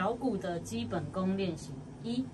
小鼓的基本功练习。一